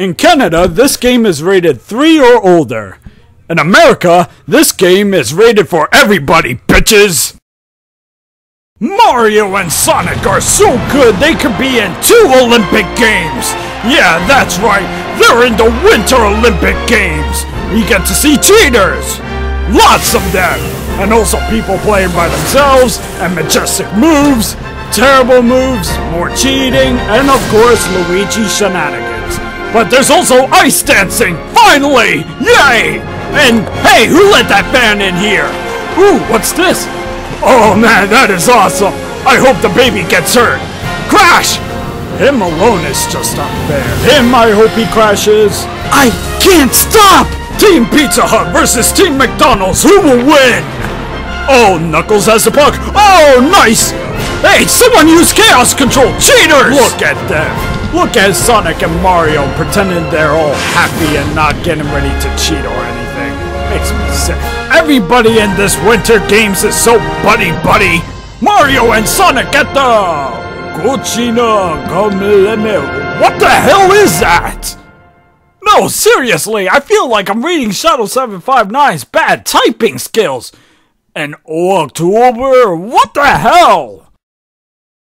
In Canada, this game is rated 3 or older. In America, this game is rated for everybody, bitches! Mario and Sonic are so good they could be in two Olympic Games! Yeah, that's right, they're in the Winter Olympic Games! You get to see cheaters! Lots of them! And also people playing by themselves, and majestic moves, terrible moves, more cheating, and of course Luigi shenanigans. But there's also ice dancing! Finally! Yay! And hey, who let that fan in here? Ooh, what's this? Oh man, that is awesome! I hope the baby gets hurt! Crash! Him alone is just unfair. Him, I hope he crashes. I can't stop! Team Pizza Hut versus Team McDonald's, who will win? Oh, Knuckles has the puck. Oh, nice! Hey, someone use Chaos Control! Cheaters! Look at them. Look at Sonic and Mario pretending they're all happy and not getting ready to cheat or anything. Makes me sick. Everybody in this Winter Games is so buddy-buddy. Mario and Sonic at the... Gochina Gameleme. What the hell is that? No, seriously, I feel like I'm reading Shadow 759's bad typing skills. And October, what the hell?